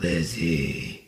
Lizzie.